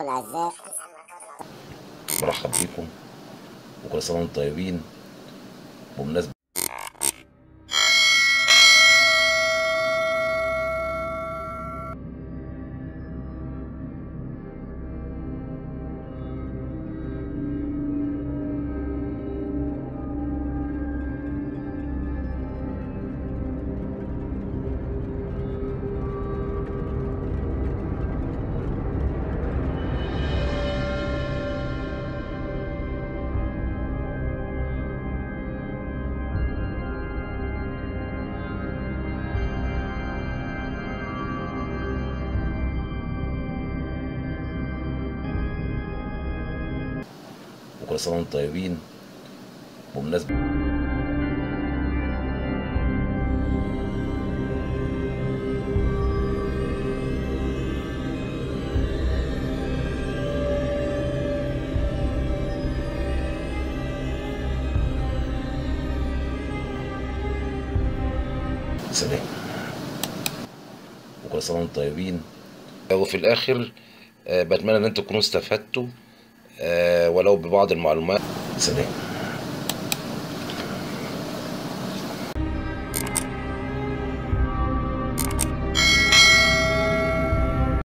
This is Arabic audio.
الأعزاء برحب بيكم وكل سنة وأنتم طيبين. بمناسبة وكل سنة وأنتم طيبين. بمناسبة سلام. وكل سنة وأنتم طيبين. وفي الآخر آه، بتمنى إن أنتم تكونوا استفدتوا ولو ببعض المعلومات. سلام.